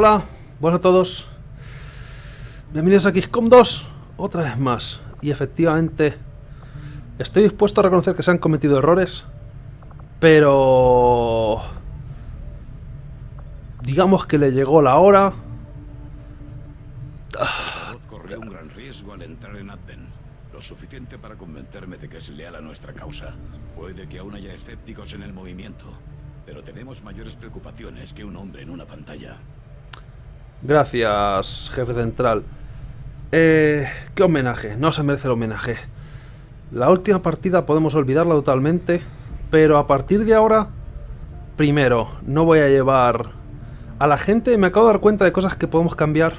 Hola, buenas a todos. Bienvenidos a XCOM 2, otra vez más. Y efectivamente, estoy dispuesto a reconocer que se han cometido errores, pero... Digamos que le llegó la hora. Corrió un gran riesgo al entrar en Adven. Lo suficiente para convencerme de que es leal a nuestra causa. Puede que aún haya escépticos en el movimiento, pero tenemos mayores preocupaciones que un hombre en una pantalla. Gracias, jefe central. Eh, ¿Qué homenaje? No se merece el homenaje. La última partida podemos olvidarla totalmente, pero a partir de ahora, primero, no voy a llevar a la gente. Me acabo de dar cuenta de cosas que podemos cambiar.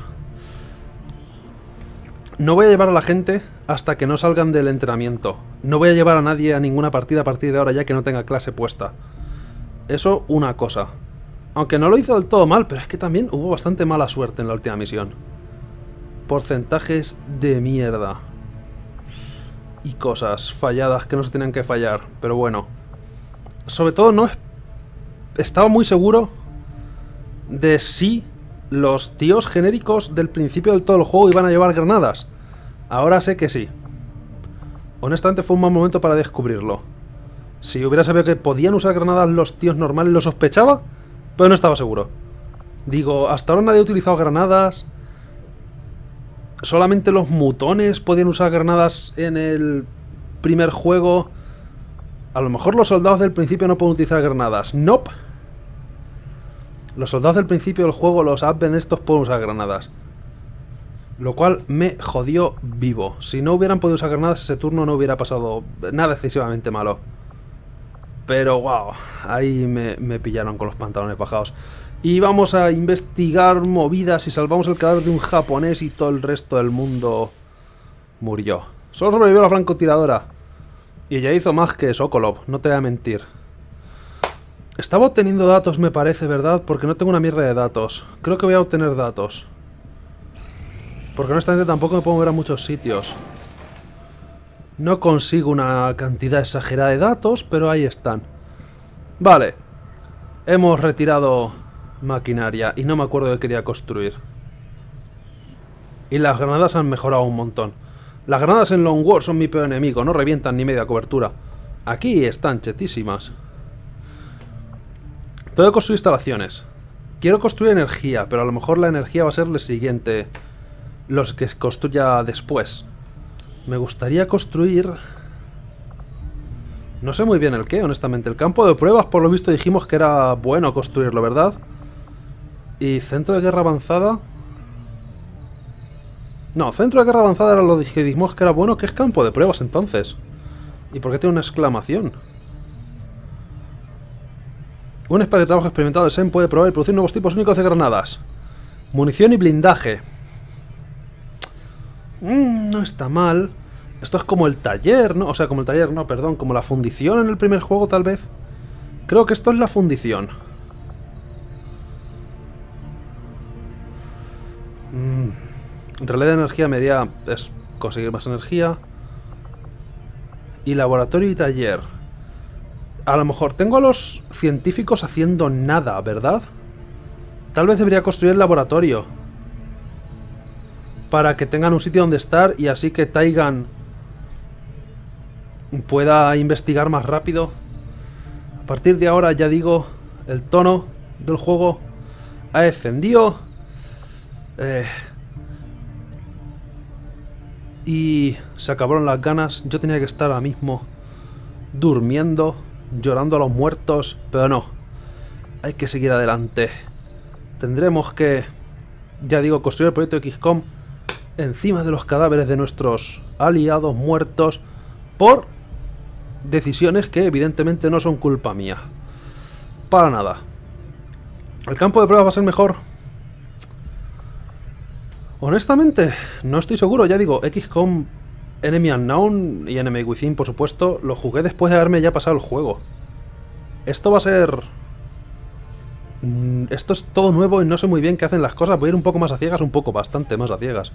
No voy a llevar a la gente hasta que no salgan del entrenamiento. No voy a llevar a nadie a ninguna partida a partir de ahora ya que no tenga clase puesta. Eso, una cosa. Aunque no lo hizo del todo mal, pero es que también hubo bastante mala suerte en la última misión. Porcentajes de mierda. Y cosas falladas que no se tenían que fallar. Pero bueno. Sobre todo no... Estaba muy seguro de si los tíos genéricos del principio del todo el juego iban a llevar granadas. Ahora sé que sí. Honestamente fue un mal momento para descubrirlo. Si hubiera sabido que podían usar granadas los tíos normales, lo sospechaba, pero no estaba seguro. Digo, hasta ahora nadie ha utilizado granadas. Solamente los mutones podían usar granadas en el primer juego. A lo mejor los soldados del principio no pueden utilizar granadas. Nope. Los soldados del principio del juego, los adven estos, pueden usar granadas. Lo cual me jodió vivo. Si no hubieran podido usar granadas, ese turno no hubiera pasado nada excesivamente malo. Pero wow, ahí me, me pillaron con los pantalones bajados. Y vamos a investigar movidas y salvamos el cadáver de un japonés y todo el resto del mundo murió. Solo sobrevivió la francotiradora. Y ella hizo más que Sokolov, no te voy a mentir. Estaba obteniendo datos, me parece, ¿verdad? Porque no tengo una mierda de datos. Creo que voy a obtener datos. Porque honestamente tampoco me puedo mover a muchos sitios. No consigo una cantidad exagerada de datos, pero ahí están. Vale. Hemos retirado maquinaria y no me acuerdo qué quería construir. Y las granadas han mejorado un montón. Las granadas en Long War son mi peor enemigo, no revientan ni media cobertura. Aquí están chetísimas. Tengo que construir instalaciones. Quiero construir energía, pero a lo mejor la energía va a ser el siguiente. Los que construya después. Me gustaría construir... No sé muy bien el qué, honestamente. El campo de pruebas, por lo visto, dijimos que era bueno construirlo, ¿verdad? Y centro de guerra avanzada... No, centro de guerra avanzada era lo que dijimos que era bueno. ¿Qué es campo de pruebas, entonces? ¿Y por qué tiene una exclamación? Un espacio de trabajo experimentado de SEM puede probar y producir nuevos tipos únicos de granadas. Munición y blindaje. Mm, no está mal. Esto es como el taller, ¿no? O sea, como el taller, no, perdón, como la fundición en el primer juego, tal vez. Creo que esto es la fundición. Mm. Relé de energía media es conseguir más energía. Y laboratorio y taller. A lo mejor tengo a los científicos haciendo nada, ¿verdad? Tal vez debería construir el laboratorio. Para que tengan un sitio donde estar y así que Taigan pueda investigar más rápido. A partir de ahora, ya digo, el tono del juego ha descendido. Eh, y se acabaron las ganas. Yo tenía que estar ahora mismo durmiendo, llorando a los muertos, pero no. Hay que seguir adelante. Tendremos que, ya digo, construir el proyecto XCOM encima de los cadáveres de nuestros aliados muertos por decisiones que evidentemente no son culpa mía. Para nada. ¿El campo de pruebas va a ser mejor? Honestamente, no estoy seguro. Ya digo, XCOM Enemy Unknown y Enemy Within, por supuesto, lo jugué después de haberme ya pasado el juego. Esto va a ser... Esto es todo nuevo y no sé muy bien qué hacen las cosas. Voy a ir un poco más a ciegas, un poco bastante más a ciegas.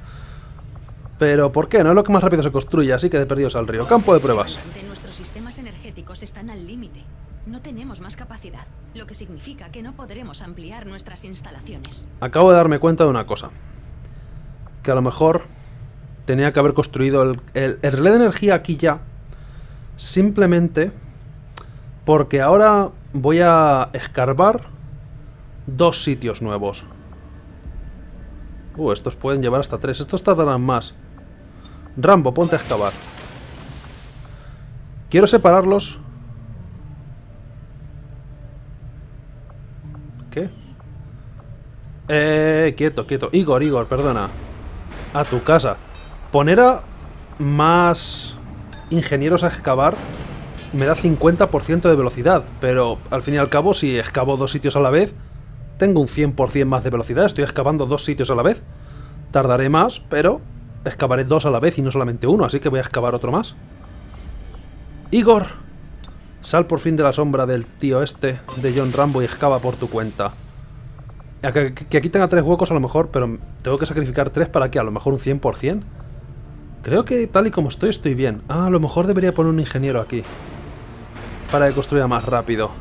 Pero ¿por qué? No es lo que más rápido se construye, así que de perdidos al río. Campo de pruebas. Están al límite. No tenemos más capacidad, lo que significa que no podremos ampliar nuestras instalaciones. Acabo de darme cuenta de una cosa. Que a lo mejor tenía que haber construido el, el, el relé de energía aquí ya. Simplemente porque ahora voy a escarbar dos sitios nuevos. Uh, estos pueden llevar hasta tres. Estos tardarán más. Rambo, ponte a excavar. Quiero separarlos. ¿Qué? Eh, quieto, quieto. Igor, Igor, perdona. A tu casa. Poner a más ingenieros a excavar me da 50% de velocidad, pero al fin y al cabo, si excavo dos sitios a la vez, tengo un 100% más de velocidad. Estoy excavando dos sitios a la vez. Tardaré más, pero excavaré dos a la vez y no solamente uno, así que voy a excavar otro más. Igor, sal por fin de la sombra del tío este de John Rambo y excava por tu cuenta. Que, que aquí tenga tres huecos a lo mejor, pero tengo que sacrificar tres para que a lo mejor un 100%. Creo que tal y como estoy, estoy bien. Ah, a lo mejor debería poner un ingeniero aquí. Para que construya más rápido.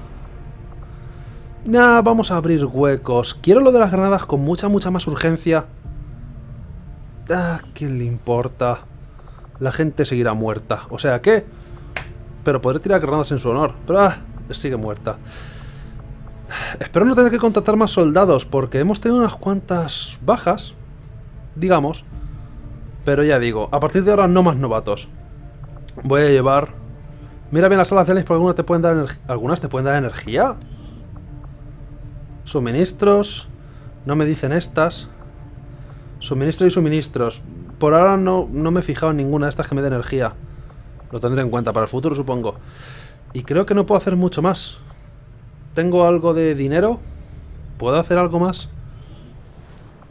Nah, vamos a abrir huecos. Quiero lo de las granadas con mucha, mucha más urgencia. Ah, ¿qué le importa? La gente seguirá muerta. O sea, ¿qué? Pero podré tirar granadas en su honor. Pero, ah, sigue muerta. Espero no tener que contratar más soldados, porque hemos tenido unas cuantas bajas, digamos. Pero ya digo, a partir de ahora no más novatos. Voy a llevar... Mira bien las salas de porque algunas te pueden dar, algunas te pueden dar energía. Suministros. No me dicen estas. Suministros y suministros. Por ahora no, no me he fijado en ninguna de estas que me dé energía. Lo tendré en cuenta para el futuro, supongo. Y creo que no puedo hacer mucho más. Tengo algo de dinero. ¿Puedo hacer algo más?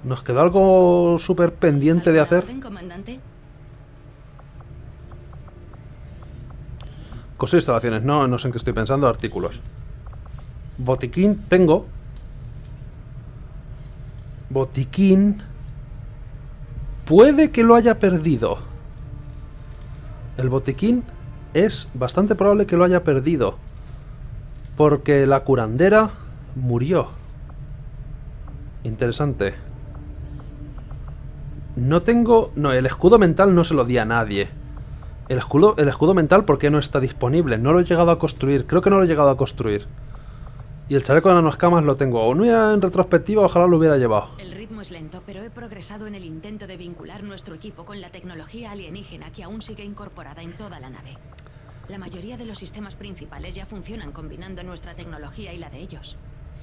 Nos quedó algo súper pendiente de hacer. Cosas instalaciones. No, no sé en qué estoy pensando. Artículos. Botiquín tengo. Botiquín. Puede que lo haya perdido. El botiquín es bastante probable que lo haya perdido. Porque la curandera murió. Interesante. No tengo... No, el escudo mental no se lo di a nadie. El escudo, el escudo mental, ¿por qué no está disponible? No lo he llegado a construir. Creo que no lo he llegado a construir. Y el chaleco de nanoscamas lo tengo. O no en retrospectiva, ojalá lo hubiera llevado. El es lento, pero he progresado en el intento de vincular nuestro equipo con la tecnología alienígena que aún sigue incorporada en toda la nave. La mayoría de los sistemas principales ya funcionan combinando nuestra tecnología y la de ellos.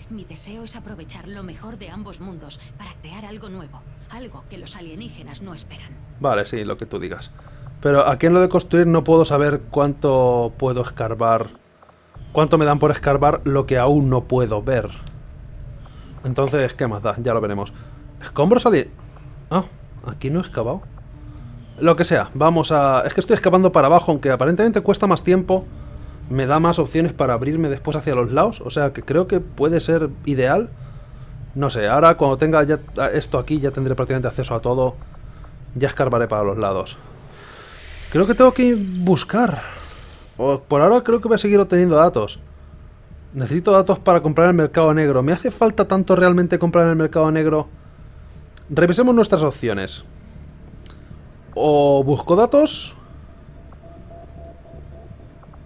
Mi deseo es aprovechar lo mejor de ambos mundos para crear algo nuevo, algo que los alienígenas no esperan. Vale, sí, lo que tú digas. Pero aquí en lo de construir no puedo saber cuánto puedo escarbar. Cuánto me dan por escarbar lo que aún no puedo ver. Entonces, ¿qué más da? Ya lo veremos. Escombros salir. Ah, aquí no he excavado. Lo que sea, vamos a... Es que estoy excavando para abajo, aunque aparentemente cuesta más tiempo me da más opciones para abrirme después hacia los lados. O sea que creo que puede ser ideal. No sé, ahora cuando tenga ya esto aquí ya tendré prácticamente acceso a todo. Ya escarbaré para los lados. Creo que tengo que buscar. por ahora creo que voy a seguir obteniendo datos. Necesito datos para comprar en el mercado negro. ¿Me hace falta tanto realmente comprar en el mercado negro? Revisemos nuestras opciones. O busco datos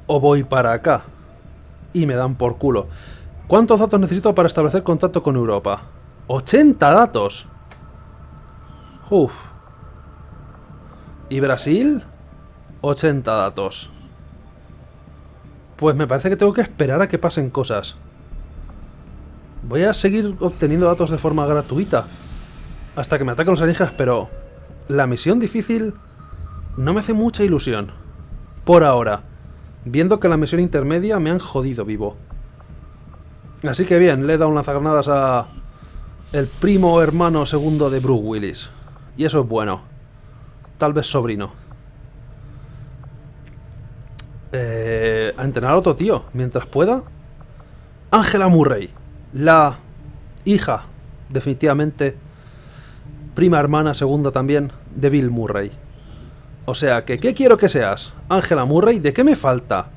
o voy para acá. Y me dan por culo. ¿Cuántos datos necesito para establecer contacto con Europa? ¡80 datos! Uf. ¿Y Brasil? 80 datos. Pues me parece que tengo que esperar a que pasen cosas. Voy a seguir obteniendo datos de forma gratuita. Hasta que me ataquen los alienígenas, pero... La misión difícil no me hace mucha ilusión. Por ahora. Viendo que la misión intermedia me han jodido vivo. Así que bien, le he dado un lanzagranadas a... El primo hermano segundo de Bruce Willis. Y eso es bueno. Tal vez sobrino. Eh, a entrenar a otro tío, mientras pueda. Angela Murray. La hija, definitivamente, prima hermana segunda también, de Bill Murray. O sea, que ¿qué quiero que seas? Ángela Murray, ¿de qué me falta?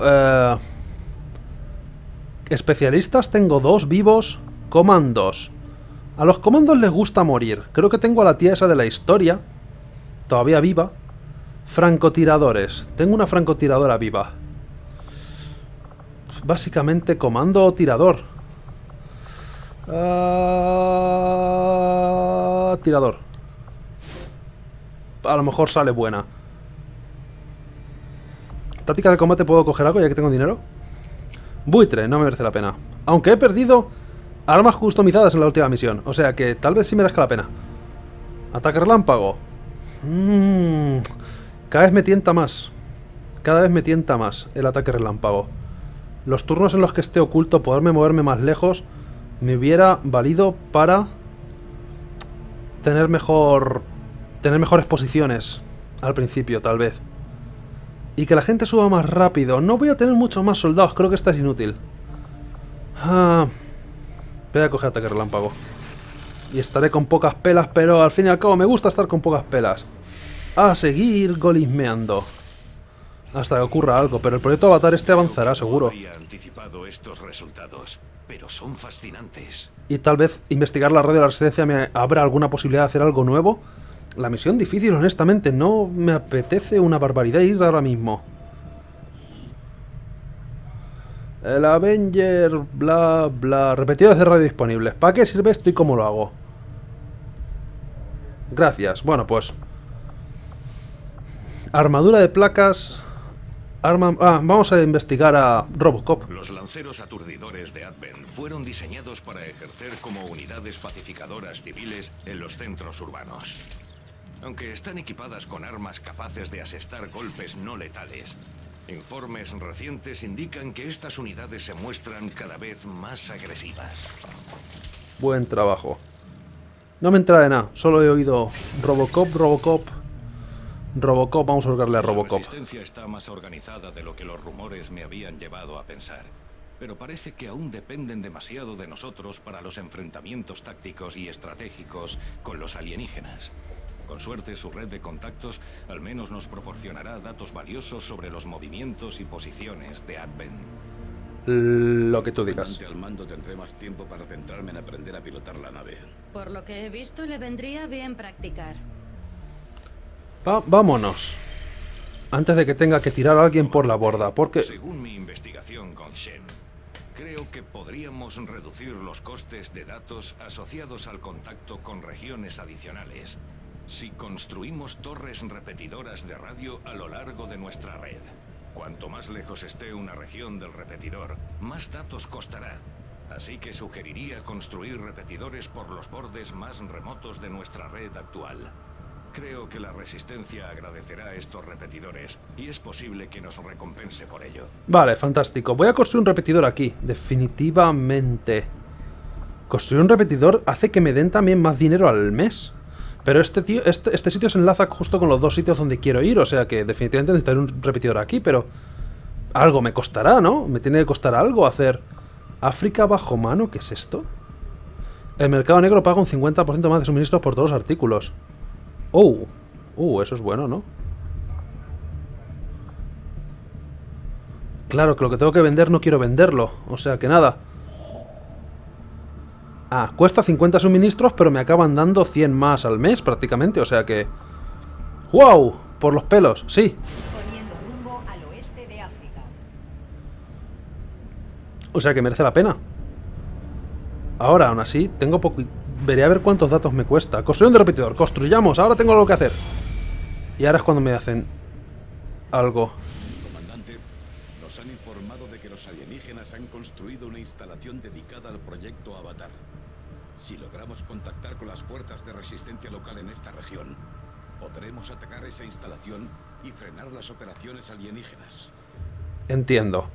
Eh, Especialistas tengo dos vivos. Comandos. A los comandos les gusta morir. Creo que tengo a la tía esa de la historia. Todavía viva. Francotiradores. Tengo una francotiradora viva. Básicamente comando o tirador. Tirador. A lo mejor sale buena. Táctica de combate puedo coger algo ya que tengo dinero. Buitre, no me merece la pena. Aunque he perdido armas customizadas en la última misión. O sea que tal vez sí merezca la pena. Ataque relámpago. Mm, cada vez me tienta más. Cada vez me tienta más el ataque relámpago. Los turnos en los que esté oculto, poderme moverme más lejos, me hubiera valido para tener mejor... Tener mejores posiciones al principio, tal vez. Y que la gente suba más rápido. No voy a tener muchos más soldados, creo que esta es inútil. Ah, voy a coger ataque relámpago. Y estaré con pocas pelas, pero al fin y al cabo me gusta estar con pocas pelas. A seguir golismeando. Hasta que ocurra algo, pero el proyecto Avatar este avanzará, seguro. Anticipado estos resultados, pero son fascinantes. Y tal vez investigar la radio de la resistencia me abra alguna posibilidad de hacer algo nuevo. La misión difícil, honestamente, no me apetece una barbaridad ir ahora mismo. El Avenger, bla, bla. Repetidores de radio disponibles. ¿Para qué sirve esto y cómo lo hago? Gracias. Bueno, pues... Armadura de placas... Arma... Ah, vamos a investigar a Robocop. Los lanceros aturdidores de Advent fueron diseñados para ejercer como unidades pacificadoras civiles en los centros urbanos. Aunque están equipadas con armas capaces de asestar golpes no letales, informes recientes indican que estas unidades se muestran cada vez más agresivas. Buen trabajo. No me entra de nada, solo he oído Robocop, Robocop. Robocop, vamos a buscarle a Robocop. La resistencia está más organizada de lo que los rumores me habían llevado a pensar. Pero parece que aún dependen demasiado de nosotros para los enfrentamientos tácticos y estratégicos con los alienígenas. Con suerte, su red de contactos al menos nos proporcionará datos valiosos sobre los movimientos y posiciones de Advent. Lo que tú digas. Al mando tendré más tiempo para centrarme en aprender a pilotar la nave. Por lo que he visto, le vendría bien practicar. Vámonos. Antes de que tenga que tirar a alguien por la borda, porque... Según mi investigación con Shen, creo que podríamos reducir los costes de datos asociados al contacto con regiones adicionales si construimos torres repetidoras de radio a lo largo de nuestra red. Cuanto más lejos esté una región del repetidor, más datos costará. Así que sugeriría construir repetidores por los bordes más remotos de nuestra red actual. Creo que la resistencia agradecerá estos repetidores y es posible que nos recompense por ello. Vale, fantástico. Voy a construir un repetidor aquí, definitivamente. Construir un repetidor hace que me den también más dinero al mes. Pero este, tío, este, este sitio se enlaza justo con los dos sitios donde quiero ir, o sea que definitivamente necesitaré un repetidor aquí, pero... Algo me costará, ¿no? Me tiene que costar algo hacer... África bajo mano, ¿qué es esto? El mercado negro paga un 50% más de suministros por todos los artículos. Oh, uh, eso es bueno, ¿no? Claro, que lo que tengo que vender no quiero venderlo. O sea que nada. Ah, cuesta 50 suministros, pero me acaban dando 100 más al mes prácticamente. O sea que... ¡Wow! Por los pelos, sí. Rumbo al oeste de África. O sea que merece la pena. Ahora, aún así, tengo poco... Veré a ver cuántos datos me cuesta. Construcción de repetidor. Construyamos. Ahora tengo algo que hacer. Y ahora es cuando me hacen... Algo. Comandante, nos han informado de que los alienígenas han construido una instalación dedicada al proyecto Avatar. Si logramos contactar con las fuerzas de resistencia local en esta región, podremos atacar esa instalación y frenar las operaciones alienígenas. Entiendo.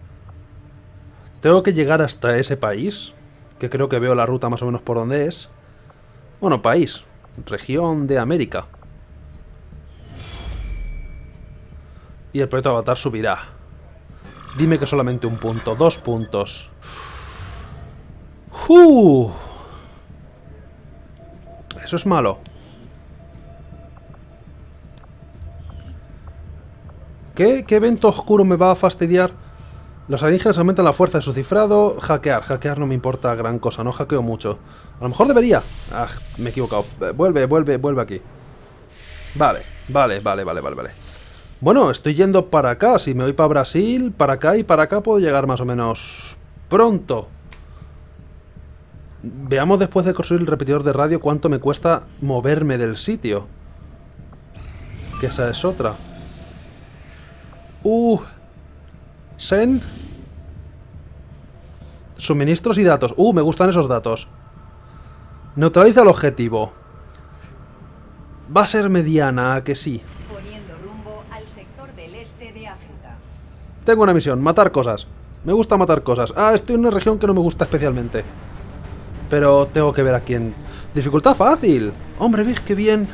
Tengo que llegar hasta ese país. Que creo que veo la ruta más o menos por donde es. Bueno, país. Región de América. Y el proyecto Avatar subirá. Dime que solamente un punto. Dos puntos. ¡Uh! Eso es malo. ¿Qué, ¿Qué evento oscuro me va a fastidiar Los alienígenas aumentan la fuerza de su cifrado. Hackear. Hackear no me importa gran cosa. No hackeo mucho. A lo mejor debería. Ah, me he equivocado. Eh, Vuelve, vuelve, vuelve aquí. Vale, vale, vale, vale, vale, vale. Bueno, estoy yendo para acá. Si me voy para Brasil, para acá y para acá puedo llegar más o menos pronto. Veamos después de construir el repetidor de radio cuánto me cuesta moverme del sitio. Que esa es otra. Uh. Sen. Suministros y datos. Uh, me gustan esos datos. Neutraliza el objetivo. Va a ser mediana, ¿a que sí. Poniendo rumbo al sector del este de África. Tengo una misión, matar cosas. Me gusta matar cosas. Ah, estoy en una región que no me gusta especialmente. Pero tengo que ver a quién. Dificultad fácil. Hombre, ¿ves qué bien?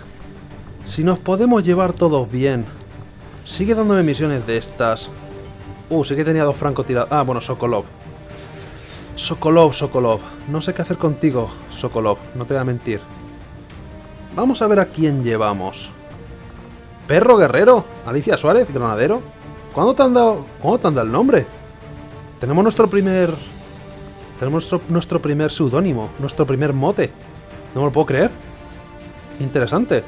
Si nos podemos llevar todos bien. Sigue dándome misiones de estas. Uh, sí que tenía dos francotiradores. Ah, bueno, Sokolov. Sokolov, Sokolov. No sé qué hacer contigo, Sokolov. No te voy a mentir. Vamos a ver a quién llevamos. Perro guerrero. Alicia Suárez, granadero. ¿Cuándo te han dado, ¿cuándo te han dado el nombre? Tenemos nuestro primer... Tenemos nuestro, nuestro primer seudónimo. Nuestro primer mote. No me lo puedo creer. Interesante.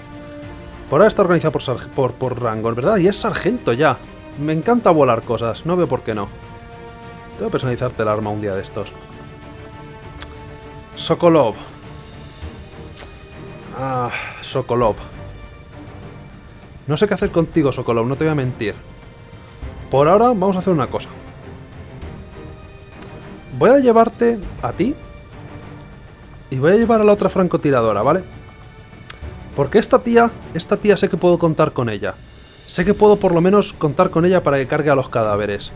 Por ahora está organizado por, por, por rango, ¿verdad? Y es sargento ya. Me encanta volar cosas. No veo por qué no. Tengo que personalizarte el arma un día de estos. Sokolov. Ah, Sokolov. No sé qué hacer contigo, Sokolov, no te voy a mentir. Por ahora vamos a hacer una cosa. Voy a llevarte a ti. Y voy a llevar a la otra francotiradora, ¿vale? Porque esta tía, esta tía sé que puedo contar con ella. Sé que puedo por lo menos contar con ella para que cargue a los cadáveres.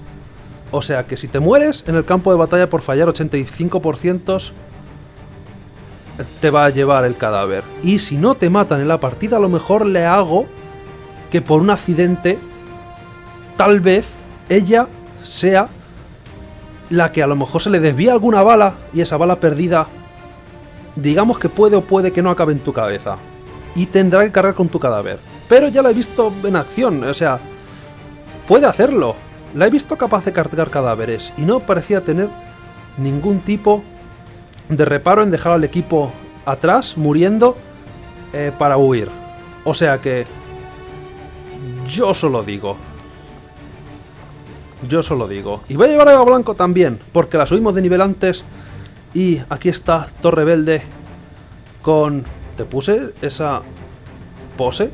O sea que si te mueres en el campo de batalla por fallar 85%, te va a llevar el cadáver. Y si no te matan en la partida, a lo mejor le hago que por un accidente, tal vez ella sea la que a lo mejor se le desvía alguna bala y esa bala perdida, digamos que puede o puede que no acabe en tu cabeza. Y tendrá que cargar con tu cadáver. Pero ya la he visto en acción, o sea, puede hacerlo. La he visto capaz de cargar cadáveres y no parecía tener ningún tipo de reparo en dejar al equipo atrás, muriendo, eh, para huir. O sea que... Yo solo digo. Yo solo digo. Y voy a llevar a Blanco también, porque la subimos de nivel antes. Y aquí está Torre Rebelde con... ¿Te puse esa pose?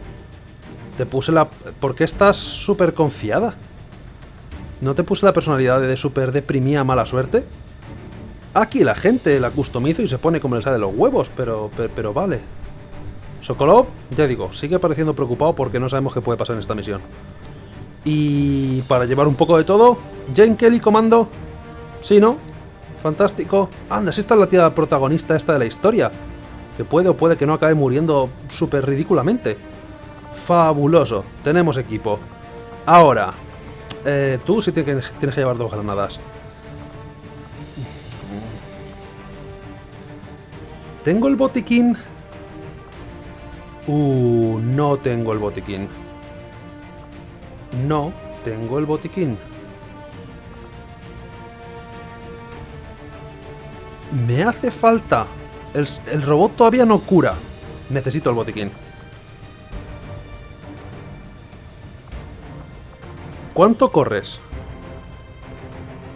Te puse la... ¿Por qué estás súper confiada? ¿No te puse la personalidad de súper deprimida mala suerte? Aquí la gente la customiza y se pone como le sale de los huevos, pero, pero, pero vale. Sokolov, ya digo, sigue pareciendo preocupado porque no sabemos qué puede pasar en esta misión. Y para llevar un poco de todo, Jane Kelly comando. Sí, ¿no? Fantástico. Anda, si esta es la tía protagonista esta de la historia. Que puede o puede que no acabe muriendo súper ridículamente. Fabuloso. Tenemos equipo. Ahora, eh, tú sí tienes que, tienes que llevar dos granadas. ¿Tengo el botiquín? Uh, no tengo el botiquín. No tengo el botiquín. Me hace falta. El, el robot todavía no cura. Necesito el botiquín. ¿Cuánto corres?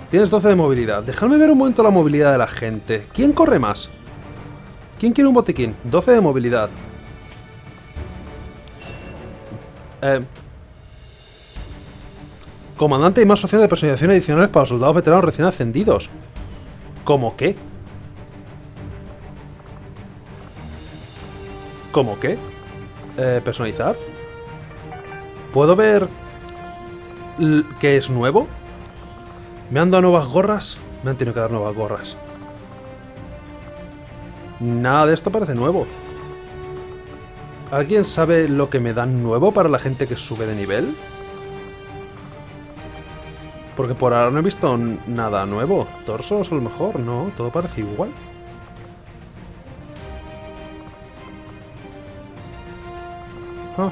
Tienes 12 de movilidad. Dejadme ver un momento la movilidad de la gente. ¿Quién corre más? ¿Quién quiere un botiquín? 12 de movilidad. Eh, comandante y más opciones de personalización adicionales para los soldados veteranos recién ascendidos. ¿Cómo qué? ¿Cómo qué? Eh, ¿Personalizar? ¿Puedo ver qué es nuevo? ¿Me han dado nuevas gorras? Me han tenido que dar nuevas gorras. Nada de esto parece nuevo. ¿Alguien sabe lo que me dan nuevo para la gente que sube de nivel? Porque por ahora no he visto nada nuevo. Torsos a lo mejor, no, todo parece igual. Ah.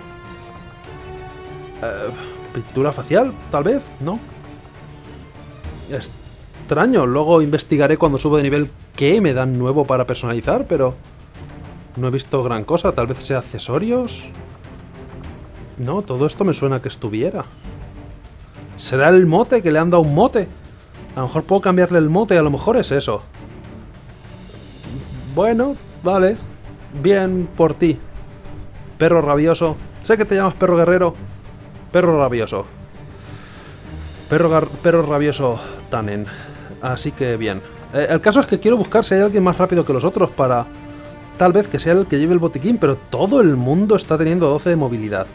Eh, pintura facial, tal vez, ¿no? extraño. Luego investigaré cuando subo de nivel qué me dan nuevo para personalizar, pero no he visto gran cosa. Tal vez sea accesorios. No, todo esto me suena que estuviera. ¿Será el mote que le han dado un mote? A lo mejor puedo cambiarle el mote, a lo mejor es eso. Bueno, vale. Bien por ti. Perro rabioso. Sé que te llamas perro guerrero. Perro rabioso. Perro, perro rabioso Tannen. Así que bien. Eh, el caso es que quiero buscar si hay alguien más rápido que los otros para... Tal vez que sea el que lleve el botiquín, pero todo el mundo está teniendo 12 de movilidad.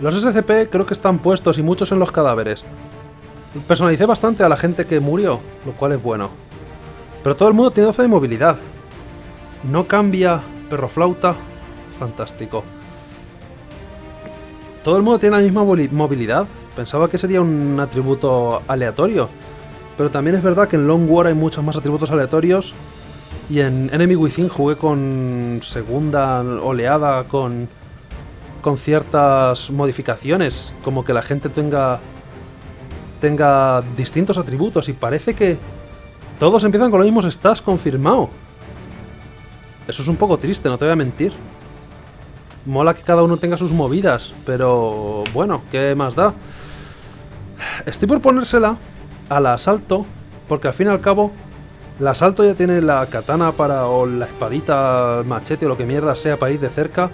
Los SCP creo que están puestos y muchos en los cadáveres. Personalicé bastante a la gente que murió, lo cual es bueno. Pero todo el mundo tiene 12 de movilidad. No cambia perro flauta. Fantástico. Todo el mundo tiene la misma movilidad. Pensaba que sería un atributo aleatorio. Pero también es verdad que en Long War hay muchos más atributos aleatorios. Y en Enemy Within jugué con segunda oleada, con, con ciertas modificaciones. Como que la gente tenga, tenga distintos atributos. Y parece que todos empiezan con los mismos stats confirmado. Eso es un poco triste, no te voy a mentir. Mola que cada uno tenga sus movidas, pero bueno, ¿qué más da? Estoy por ponérsela al asalto, porque al fin y al cabo, el asalto ya tiene la katana para, o la espadita, el machete o lo que mierda sea para ir de cerca.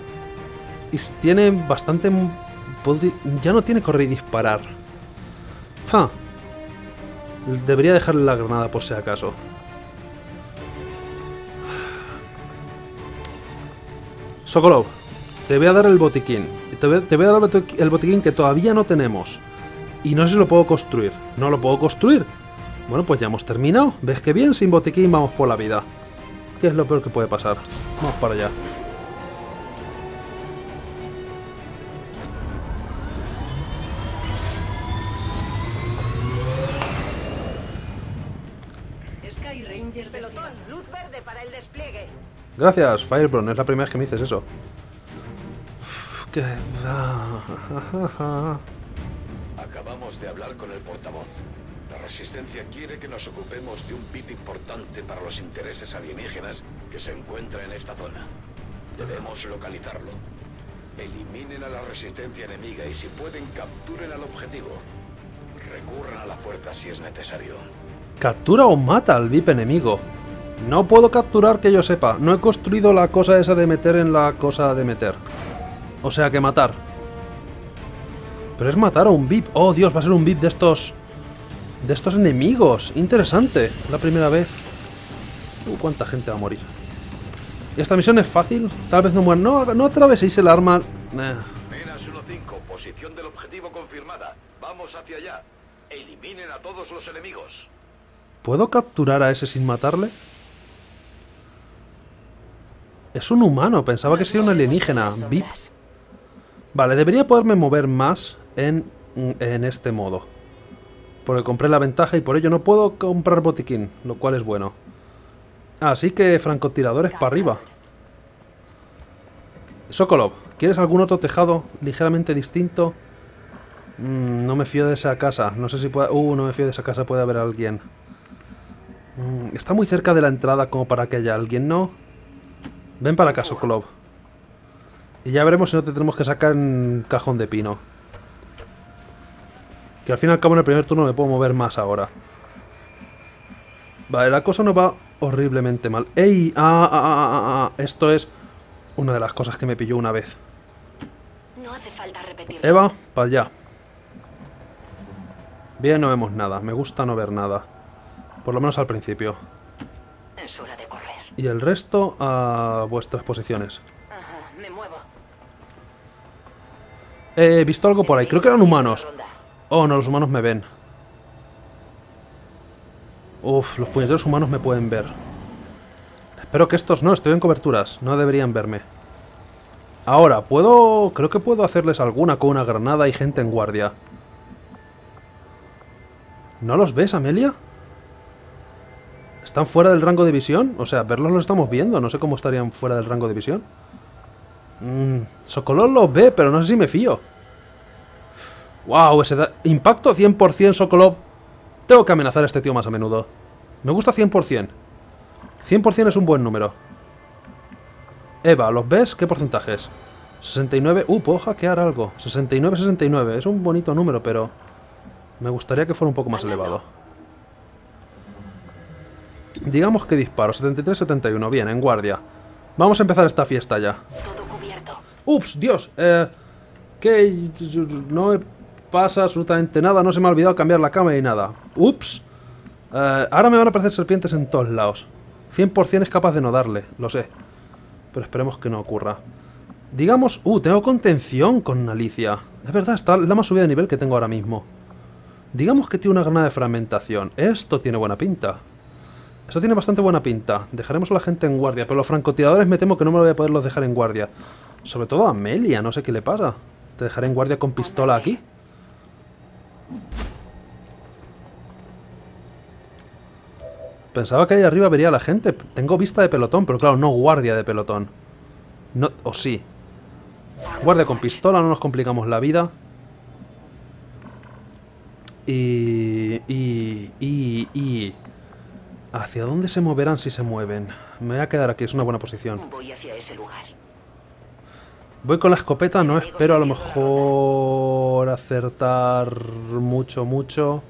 Y tiene bastante... Ya no tiene correr y disparar. Debería dejarle la granada por si acaso. Sokolov, te voy a dar el botiquín. Te voy, te voy a dar el botiquín que todavía no tenemos. Y no sé si lo puedo construir. ¿No lo puedo construir? Bueno, pues ya hemos terminado. ¿Ves que bien? Sin botiquín vamos por la vida. ¿Qué es lo peor que puede pasar? Vamos para allá. Sky Ranger Pelotón, desplegado. luz verde para el despliegue. Gracias, Fireburn. Es la primera vez que me dices eso. Que... Acabamos de hablar con el portavoz. La Resistencia quiere que nos ocupemos de un pit importante para los intereses alienígenas que se encuentra en esta zona. Debemos localizarlo. Eliminen a la Resistencia enemiga y si pueden capturen al objetivo. Recurran a la fuerza si es necesario. Captura o mata al VIP enemigo. No puedo capturar que yo sepa. No he construido la cosa esa de meter en la cosa de meter. O sea que matar. Pero es matar a un VIP. Oh, Dios, va a ser un VIP de estos... De estos enemigos. Interesante. La primera vez. Uh, cuánta gente va a morir. ¿Y esta misión es fácil? Tal vez no muera. No, no atraveséis el arma. Eh. Menas 1-5, posición del objetivo confirmada. Vamos hacia allá. Eliminen a todos los enemigos. ¿Puedo capturar a ese sin matarle? Es un humano, pensaba que sería un alienígena. VIP. Vale, debería poderme mover más en, en este modo. Porque compré la ventaja y por ello no puedo comprar botiquín, lo cual es bueno. Así que francotiradores para arriba. Sokolov, ¿quieres algún otro tejado ligeramente distinto? Mm, no me fío de esa casa. No sé si puede... Uh, no me fío de esa casa, puede haber alguien. Mm, Está muy cerca de la entrada como para que haya alguien, ¿no? Ven para acá, Sokolov. Y ya veremos si no te tenemos que sacar en cajón de pino. Que al fin y al cabo en el primer turno me puedo mover más ahora. Vale, la cosa no va horriblemente mal. ¡Ey! Ah, ah, ah, ah, ah. Esto es una de las cosas que me pilló una vez. No hace falta repetir. Eva, para allá. Bien, no vemos nada. Me gusta no ver nada. Por lo menos al principio. Es hora de correr. Y el resto a vuestras posiciones. Ajá, me muevo. He visto algo por ahí. Creo que eran humanos. Oh, no, los humanos me ven. Uf, los puñeteros humanos me pueden ver. Espero que estos no, estoy en coberturas. No deberían verme. Ahora, puedo... Creo que puedo hacerles alguna con una granada y gente en guardia. ¿No los ves, Amelia? ¿Están fuera del rango de visión? O sea, verlos los estamos viendo. No sé cómo estarían fuera del rango de visión. Mm, Sokolov los ve, pero no sé si me fío. ¡Wow! Ese da- impacto 100% Sokolov. Tengo que amenazar a este tío más a menudo. Me gusta 100%. 100% es un buen número. Eva, ¿los ves? ¿Qué porcentaje es? 69... Uh, puedo hackear algo. 69-69. Es un bonito número, pero... Me gustaría que fuera un poco más elevado. Digamos que disparo. 73-71. Bien, en guardia. Vamos a empezar esta fiesta ya. Ups, Dios. Eh, que no pasa absolutamente nada. No se me ha olvidado cambiar la cama y nada. Ups. Eh, ahora me van a aparecer serpientes en todos lados. 100% es capaz de no darle, lo sé. Pero esperemos que no ocurra. Digamos... Uh, tengo contención con Alicia. Es verdad, está la más subida de nivel que tengo ahora mismo. Digamos que tiene una granada de fragmentación. Esto tiene buena pinta. Eso tiene bastante buena pinta. Dejaremos a la gente en guardia, pero los francotiradores me temo que no me lo voy a poderlos dejar en guardia. Sobre todo a Amelia, no sé qué le pasa. ¿Te dejaré en guardia con pistola aquí? Pensaba que ahí arriba vería a la gente. Tengo vista de pelotón, pero claro, no guardia de pelotón. No, o sí. Guardia con pistola, no nos complicamos la vida. Y... Y... Y... Y... ¿Hacia dónde se moverán si se mueven? Me voy a quedar aquí, es una buena posición. Voy hacia ese lugar. Voy con la escopeta, no espero a lo mejor acertar mucho, mucho.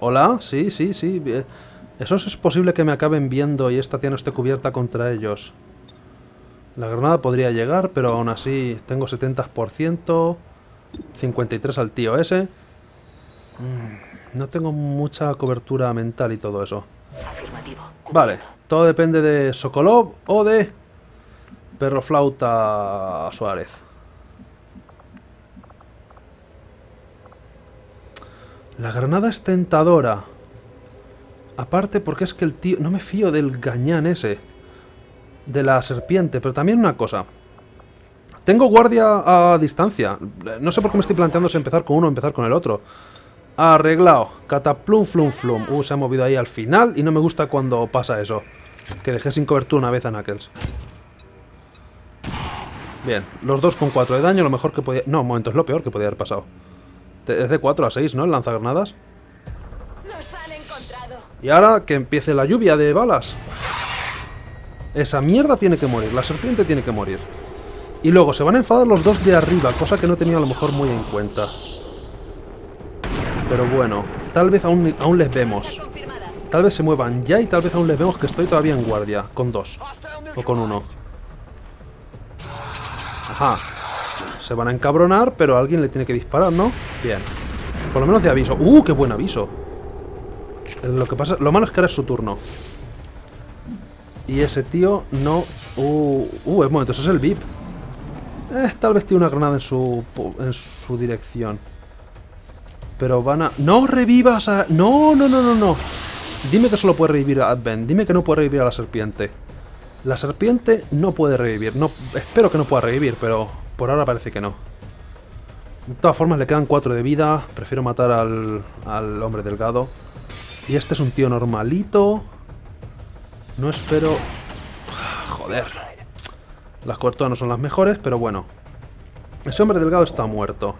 ¿Hola? Sí, sí, sí. eh, Eso es posible que me acaben viendo y esta tía no esté cubierta contra ellos. La granada podría llegar, pero aún así tengo 70%. 53 al tío ese. Mm, No tengo mucha cobertura mental y todo eso. Vale, todo depende de Sokolov o de Perro Flauta Suárez. La granada es tentadora. Aparte porque es que el tío... No me fío del gañán ese. De la serpiente. Pero también una cosa. Tengo guardia a distancia. No sé por qué me estoy planteando si empezar con uno o empezar con el otro. Arreglado. Cataplum flum flum. Uh, se ha movido ahí al final y no me gusta cuando pasa eso. Que dejé sin cobertura una vez a Knuckles. Bien, los dos con 4 de daño, lo mejor que podía... No, un momento, es lo peor que podía haber pasado. Es de 4 a 6, ¿no? El lanzagranadas. Nos han encontrado. Y ahora que empiece la lluvia de balas. Esa mierda tiene que morir, la serpiente tiene que morir. Y luego se van a enfadar los dos de arriba, cosa que no tenía a lo mejor muy en cuenta. Pero bueno, tal vez aún, aún les vemos. Tal vez se muevan ya y tal vez aún les vemos que estoy todavía en guardia. Con dos. O con uno. Ajá. Se van a encabronar, pero alguien le tiene que disparar, ¿no? Bien. Por lo menos de aviso. ¡Uh, qué buen aviso! Eh, Lo que pasa... Lo malo es que ahora es su turno. Y ese tío no... Uh, uh, un momento, eso es el VIP. Eh, tal vez tiene una granada en su, en su dirección. Pero van a... ¡No revivas a... No, no, no, no, no. Dime que solo puede revivir a Advent. Dime que no puede revivir a la serpiente. La serpiente no puede revivir. No, espero que no pueda revivir, pero por ahora parece que no. De todas formas, le quedan 4 de vida. Prefiero matar al, al hombre delgado. Y este es un tío normalito. No espero... Joder. Las coberturas no son las mejores, pero bueno. Ese hombre delgado está muerto.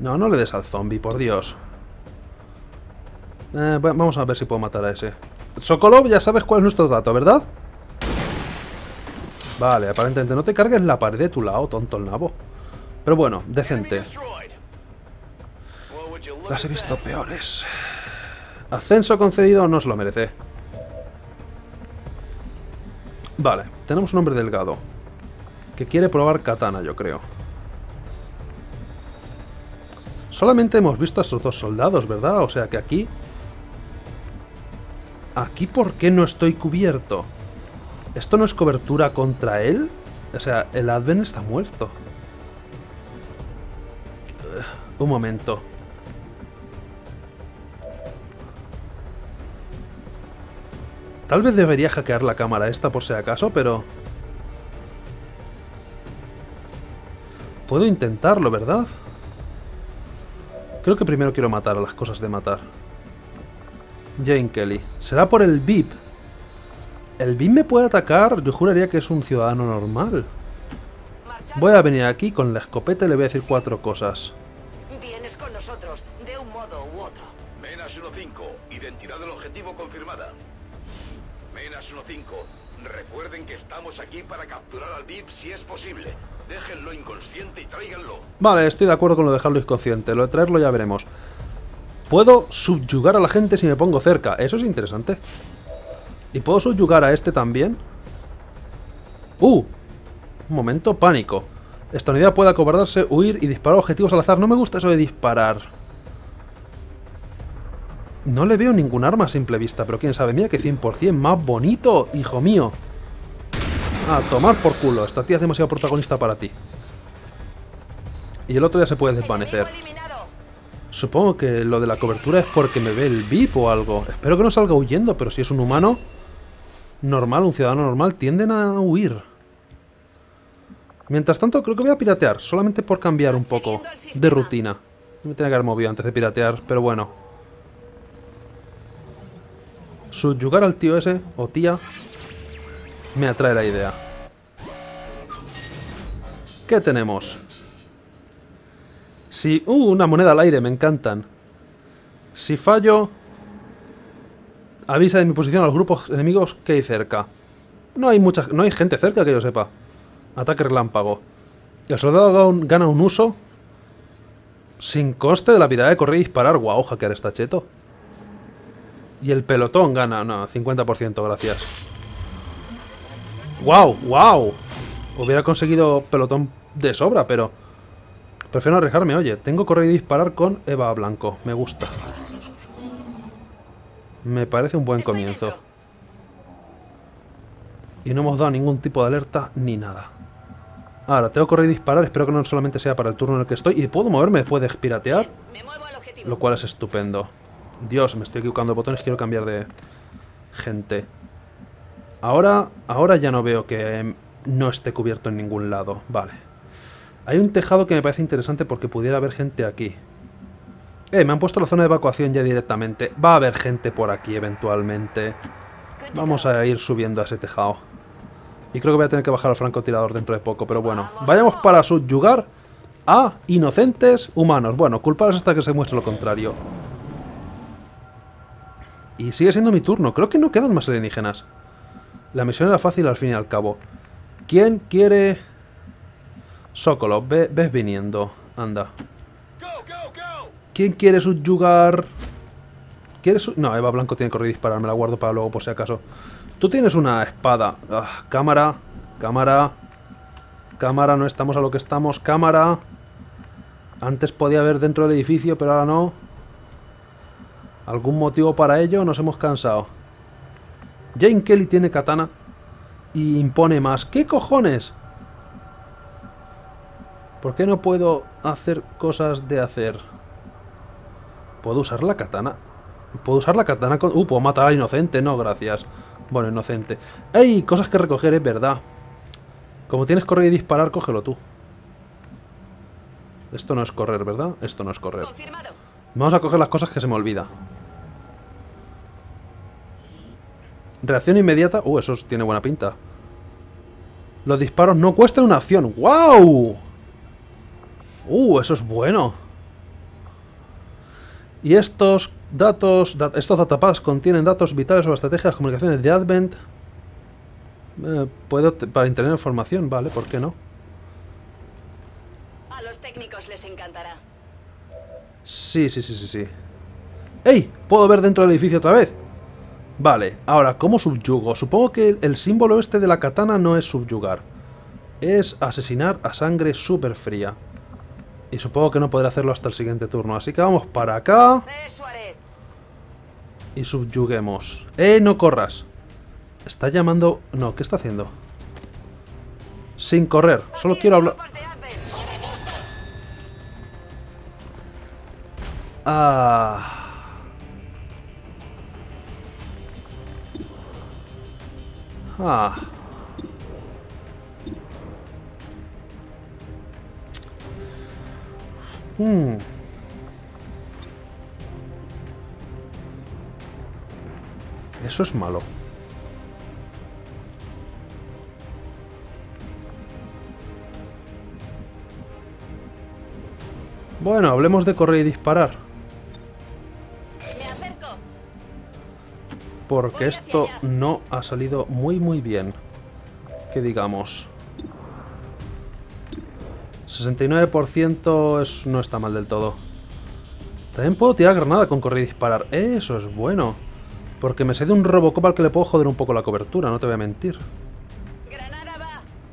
No, no le des al zombie, por Dios. Eh, va- vamos a ver si puedo matar a ese. Sokolov, ya sabes cuál es nuestro trato, ¿verdad? Vale, aparentemente no te cargues la pared de tu lado, tonto el nabo. Pero bueno, decente. Las he visto peores. Ascenso concedido no se lo merece. Vale, tenemos un hombre delgado. Que quiere probar katana, yo creo. Solamente hemos visto a esos dos soldados, ¿verdad? O sea que aquí... ¿Aquí por qué no estoy cubierto? ¿Esto no es cobertura contra él? O sea, el Advent está muerto. Un momento. Tal vez debería hackear la cámara esta por si acaso, pero... Puedo intentarlo, ¿verdad? Creo que primero quiero matar a las cosas de matar. Jane Kelly. ¿Será por el VIP? ¿El VIP me puede atacar? Yo juraría que es un ciudadano normal. Voy a venir aquí con la escopeta y le voy a decir cuatro cosas. Vienes con nosotros, de un modo u otro. Menas 1-5, identidad del objetivo confirmada. Menas 1-5, recuerden que estamos aquí para capturar al VIP si es posible. Déjenlo inconsciente y tráiganlo. Vale, estoy de acuerdo con lo de dejarlo inconsciente. Lo de traerlo ya veremos. Puedo subyugar a la gente si me pongo cerca. Eso es interesante. ¿Y puedo subyugar a este también? ¡Uh! Un momento, pánico. Esta unidad puede acobardarse, huir y disparar objetivos al azar. No me gusta eso de disparar. No le veo ningún arma a simple vista, pero quién sabe. Mira que 100% más bonito, hijo mío. A tomar por culo. Esta tía es demasiado protagonista para ti. Y el otro ya se puede desvanecer. Supongo que lo de la cobertura es porque me ve el VIP o algo. Espero que no salga huyendo, pero si es un humano normal, un ciudadano normal, tienden a huir. Mientras tanto, creo que voy a piratear, solamente por cambiar un poco de rutina. Me tenía que haber movido antes de piratear, pero bueno. Subyugar al tío ese, o tía, me atrae la idea. ¿Qué tenemos? Si... ¡Uh! Una moneda al aire, me encantan. Si fallo... Avisa de mi posición a los grupos enemigos que hay cerca. No hay mucha... No hay gente cerca que yo sepa. Ataque relámpago. El soldado gana un- uso... Sin coste de la habilidad de correr y disparar. Guau, hackear está cheto. Y el pelotón gana... No, 50%, gracias. ¡Wow! ¡Wow! Hubiera conseguido pelotón de sobra, pero... Prefiero arriesgarme, oye. Tengo correr y disparar con Eva Blanco. Me gusta. Me parece un buen comienzo. Y no hemos dado ningún tipo de alerta ni nada. Ahora, tengo correr y disparar. Espero que no solamente sea para el turno en el que estoy. Y puedo moverme después de piratear. Lo cual es estupendo. Dios, me estoy equivocando de botones. Quiero cambiar de gente. Ahora, ahora ya no veo que no esté cubierto en ningún lado. Vale. Hay un tejado que me parece interesante porque pudiera haber gente aquí. Eh, me han puesto la zona de evacuación ya directamente. Va a haber gente por aquí eventualmente. Vamos a ir subiendo a ese tejado. Y creo que voy a tener que bajar al francotirador dentro de poco, pero bueno. Vayamos para subyugar a inocentes humanos. Bueno, culpables hasta que se muestre lo contrario. Y sigue siendo mi turno. Creo que no quedan más alienígenas. La misión era fácil al fin y al cabo. ¿Quién quiere...? Sokolov, ve- ves viniendo. Anda. ¿Quién quiere subyugar? ¿Quieres su- No, Eva Blanco tiene que correr y disparar. Me la guardo para luego por si acaso. Tú tienes una espada. Ah, cámara. Cámara. Cámara, no estamos a lo que estamos. Cámara. Antes podía haber dentro del edificio, pero ahora no. ¿Algún motivo para ello? Nos hemos cansado. Jane Kelly tiene katana y impone más. ¿Qué cojones? ¿Por qué no puedo hacer cosas de hacer? ¿Puedo usar la katana? ¿Puedo usar la katana con...? Uh, puedo matar al inocente. No, gracias. Bueno, inocente. ¡Ey! Cosas que recoger, es verdad. Como tienes correr y disparar, cógelo tú. Esto no es correr, ¿verdad? Esto no es correr. Confirmado. Vamos a coger las cosas que se me olvida. Reacción inmediata. Uh, eso tiene buena pinta. Los disparos no cuestan una acción. ¡Wow! Uh, eso es bueno. Y estos datos, da- estos datapads contienen datos vitales sobre estrategias de comunicaciones de Advent. Eh, puedo para tener información, vale, ¿por qué no? A los técnicos les encantará. Sí, sí, sí, sí, sí. ¡Ey! ¿Puedo ver dentro del edificio otra vez? Vale, ahora, ¿cómo subyugo? Supongo que el, el símbolo este de la katana no es subyugar. Es asesinar a sangre súper fría. Y supongo que no podré hacerlo hasta el siguiente turno. Así que vamos para acá y subyuguemos. ¡Eh, no corras! Está llamando... No, ¿qué está haciendo? Sin correr. Solo quiero hablar... Ah. Ah. Hmm. Eso es malo. Bueno, hablemos de correr y disparar. Porque esto no ha salido muy muy bien. Que digamos. 69% es, no está mal del todo. También puedo tirar granada con correr y disparar. Eso es bueno. Porque me sé de un Robocop al que le puedo joder un poco la cobertura, no te voy a mentir.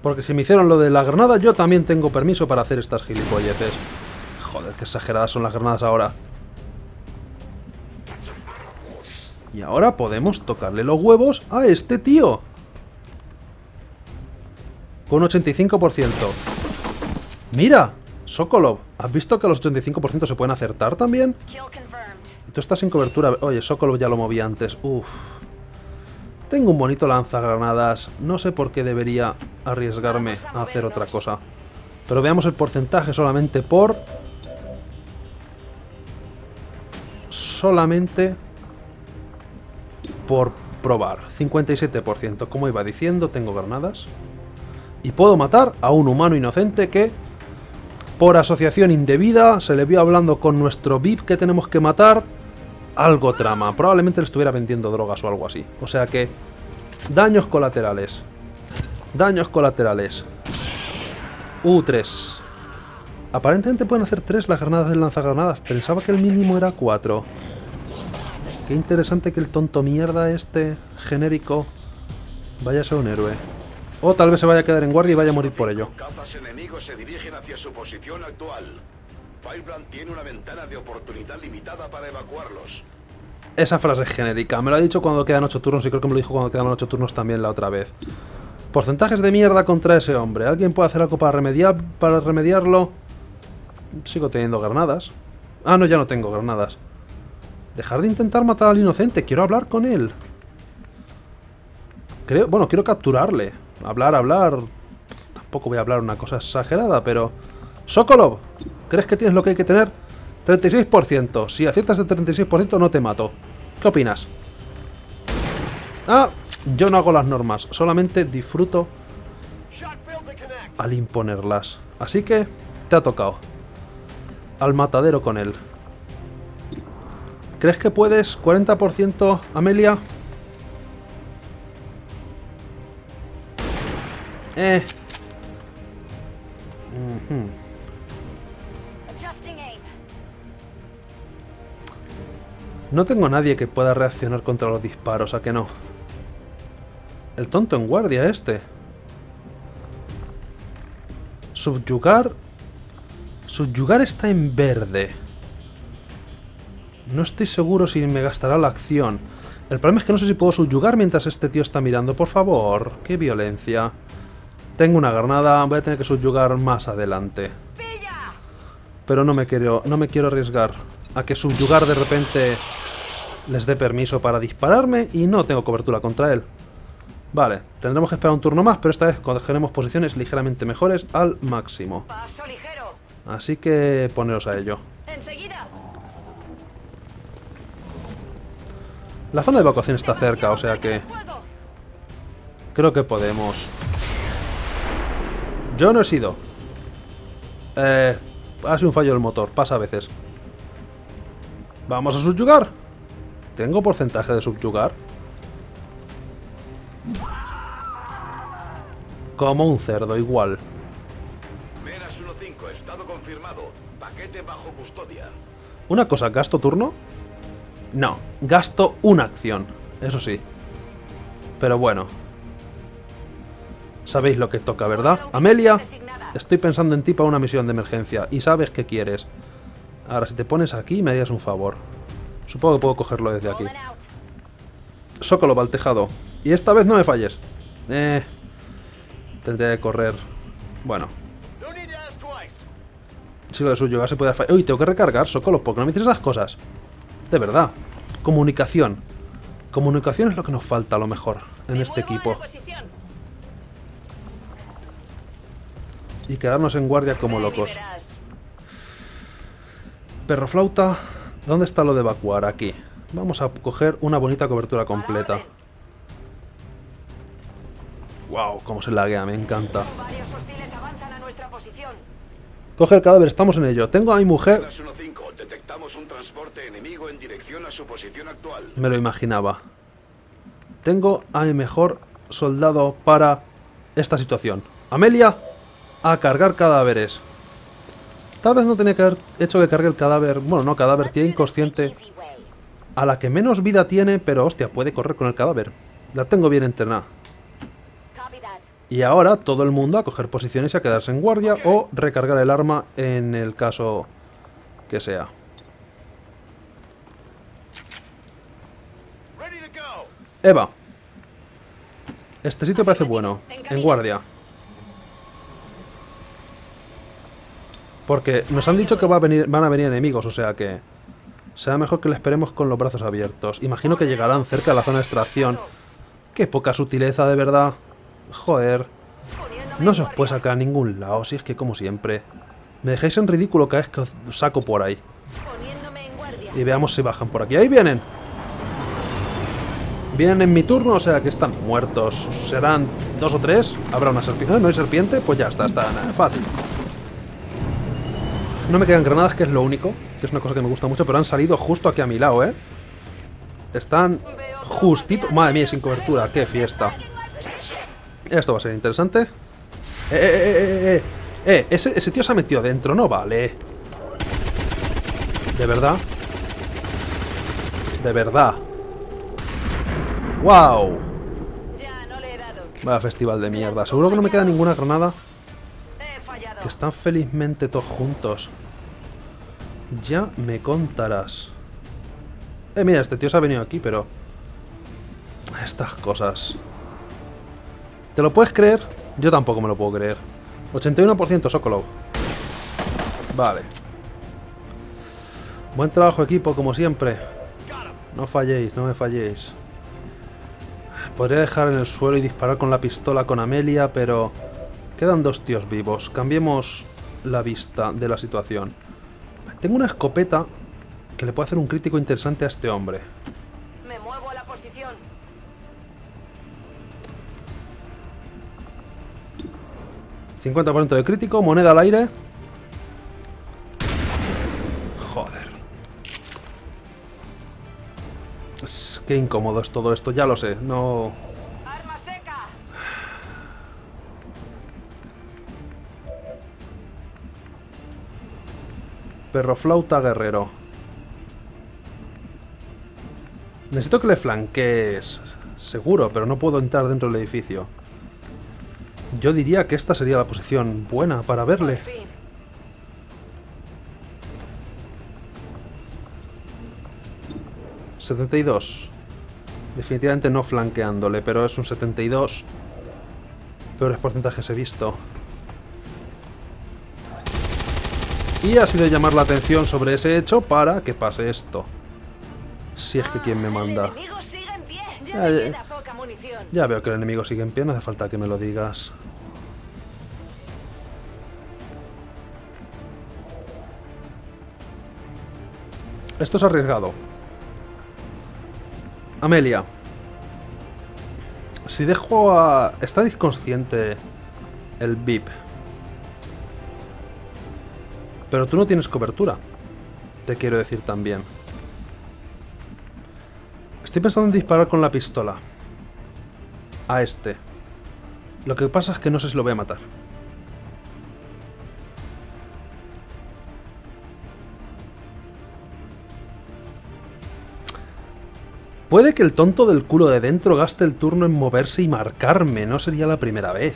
Porque si me hicieron lo de la granada, yo también tengo permiso para hacer estas gilipolleces. Joder, qué exageradas son las granadas ahora. Y ahora podemos tocarle los huevos a este tío. Con un 85%. ¡Mira! Sokolov, ¿has visto que los 85% se pueden acertar también? Y tú estás en cobertura. Oye, Sokolov ya lo moví antes. Uf. Tengo un bonito lanzagranadas. No sé por qué debería arriesgarme a hacer otra cosa. Pero veamos el porcentaje solamente por... Solamente por probar. 57%. Como iba diciendo, tengo granadas. Y puedo matar a un humano inocente que, por asociación indebida, se le vio hablando con nuestro VIP que tenemos que matar. Algo trama. Probablemente le estuviera vendiendo drogas o algo así. O sea que... Daños colaterales. Daños colaterales. U3. Aparentemente pueden hacer 3 las granadas del lanzagranadas. Pensaba que el mínimo era 4. Qué interesante que el tonto mierda este genérico vaya a ser un héroe. O tal vez se vaya a quedar en guardia y vaya a morir por ello. Enemigos se dirigen hacia su posición actual. Firebrand tiene una ventana de oportunidad limitada para evacuarlos. Esa frase es genérica. Me lo ha dicho cuando quedan 8 turnos y creo que me lo dijo cuando quedan 8 turnos también la otra vez. Porcentajes de mierda contra ese hombre. ¿Alguien puede hacer algo para, remediar, para remediarlo? Sigo teniendo granadas. Ah, no, ya no tengo granadas. Dejar de intentar matar al inocente. Quiero hablar con él. Creo, bueno, quiero capturarle. Hablar, hablar. Tampoco voy a hablar una cosa exagerada, pero... Sokolov, ¿crees que tienes lo que hay que tener? 36%. Si aciertas el 36% no te mato. ¿Qué opinas? Ah, yo no hago las normas. Solamente disfruto al imponerlas. Así que te ha tocado. Al matadero con él. ¿Crees que puedes? ¿40% Amelia? Eh. Aim. No tengo nadie que pueda reaccionar contra los disparos, ¿a que no? El tonto en guardia este. Subyugar... Subyugar está en verde. No estoy seguro si me gastará la acción. El problema es que no sé si puedo subyugar mientras este tío está mirando. Por favor, qué violencia. Tengo una granada, voy a tener que subyugar más adelante. Pero no me quiero, no me quiero arriesgar a que subyugar de repente les dé permiso para dispararme y no tengo cobertura contra él. Vale, tendremos que esperar un turno más, pero esta vez cogeremos posiciones ligeramente mejores al máximo. Así que poneros a ello. La zona de evacuación está cerca, o sea que creo que podemos. Yo no he sido. Eh, ha sido un fallo del motor, pasa a veces. Vamos a subyugar. ¿Tengo porcentaje de subyugar? Como un cerdo, igual. Menas 1-5, estado confirmado. Paquete bajo custodia. Una cosa, ¿gasto turno? No, gasto una acción, eso sí. Pero bueno. Sabéis lo que toca, ¿verdad? Amelia, estoy pensando en ti para una misión de emergencia y sabes qué quieres. Ahora, si te pones aquí, me harías un favor. Supongo que puedo cogerlo desde aquí. Out. Sokolov al tejado. Y esta vez no me falles. Eh. Tendría que correr. Bueno. Si lo de suyo se puede fallar. Uy, tengo que recargar, Sokolov, porque no me dices esas cosas. De verdad. Comunicación. Comunicación es lo que nos falta a lo mejor en este equipo. Y quedarnos en guardia como locos. Perro flauta. ¿Dónde está lo de evacuar? Aquí. Vamos a coger una bonita cobertura completa. Wow, cómo se laguea, me encanta. Coge el cadáver, estamos en ello. Tengo a mi mujer... Dallas 1-5, detectamos un transporte enemigo en dirección a su posición actual. Me lo imaginaba. Tengo a mi mejor soldado para esta situación. Amelia, a cargar cadáveres. Tal vez no tenía que haber hecho que cargue el cadáver... Bueno, no cadáver, tiene inconsciente. A la que menos vida tiene, pero hostia, puede correr con el cadáver. La tengo bien entrenada. Y ahora todo el mundo a coger posiciones y a quedarse en guardia o recargar el arma en el caso que sea. Eva. Este sitio parece bueno. En guardia. Porque nos han dicho que van a venir enemigos, o sea que... Será mejor que le esperemos con los brazos abiertos. Imagino que llegarán cerca de la zona de extracción. Qué poca sutileza, de verdad. Joder. No se os puede sacar a ningún lado, si es que como siempre. Me dejáis en ridículo cada vez que os saco por ahí. Y veamos si bajan por aquí. ¡Ahí vienen! Vienen en mi turno, o sea que están muertos. Serán dos o tres. Habrá una serpiente. ¿No hay serpiente? Pues ya está, está fácil. No me quedan granadas, que es lo único. Que es una cosa que me gusta mucho, pero han salido justo aquí a mi lado, ¿eh? Están justito... Madre mía, sin cobertura. ¡Qué fiesta! Esto va a ser interesante. ¡Eh, eh, eh, eh! eh! eh ese, ese tío se ha metido dentro, no vale. ¿De verdad? De verdad. ¡Wow! Vaya festival de mierda. Seguro que no me queda ninguna granada. Que están felizmente todos juntos. Ya me contarás. Eh, mira, este tío se ha venido aquí, pero... Estas cosas... ¿Te lo puedes creer? Yo tampoco me lo puedo creer. 81% Sokolov. Vale. Buen trabajo equipo, como siempre. No falléis, no me falléis. Podría dejar en el suelo y disparar con la pistola con Amelia, pero... Quedan dos tíos vivos. Cambiemos la vista de la situación. Tengo una escopeta que le puede hacer un crítico interesante a este hombre. Me muevo a la posición. ...50% de crítico, moneda al aire... Joder. Es- Qué incómodo es todo esto, ya lo sé, no... Perro flauta guerrero. Necesito que le flanquees. Seguro, pero no puedo entrar dentro del edificio. Yo diría que esta sería la posición buena para verle. Fin. ...72... Definitivamente no flanqueándole, pero es un 72... Peores porcentajes he visto. Y ha sido llamar la atención sobre ese hecho para que pase esto. Si es que quien me manda. Ya veo que el enemigo sigue en pie, no hace falta que me lo digas. Esto es arriesgado. Amelia. Si dejo a... Está inconsciente el VIP. Pero tú no tienes cobertura. Te quiero decir también. Estoy pensando en disparar con la pistola a este. Lo que pasa es que no sé si lo voy a matar. Puede que el tonto del culo de dentro gaste el turno en moverse y marcarme, no sería la primera vez.